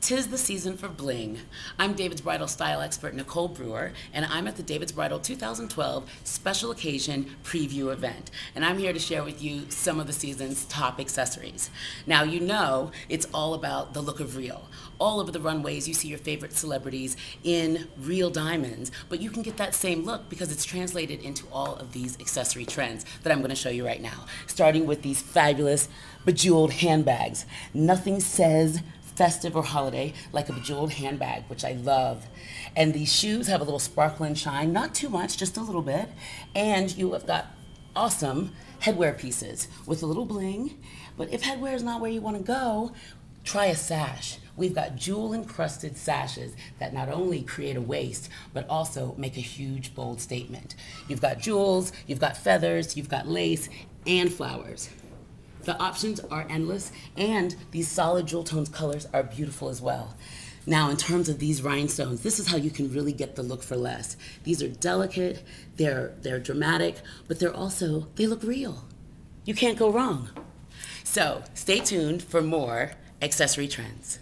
Tis the season for bling. I'm David's Bridal style expert Nicole Brewer, and I'm at the David's Bridal 2012 Special Occasion Preview event. And I'm here to share with you some of the season's top accessories. Now, you know it's all about the look of real. All over the runways, you see your favorite celebrities in real diamonds, but you can get that same look because it's translated into all of these accessory trends that I'm going to show you right now. Starting with these fabulous bejeweled handbags. Nothing says festive or holiday, like a bejeweled handbag, which I love. And these shoes have a little sparkle and shine, not too much, just a little bit. And you have got awesome headwear pieces with a little bling. But if headwear is not where you want to go, try a sash. We've got jewel encrusted sashes that not only create a waist, but also make a huge, bold statement. You've got jewels, you've got feathers, you've got lace, and flowers. The options are endless, and these solid jewel tones colors are beautiful as well. Now, in terms of these rhinestones, this is how you can really get the look for less. These are delicate, they're, they're dramatic, but they're also, they look real. You can't go wrong. So stay tuned for more accessory trends.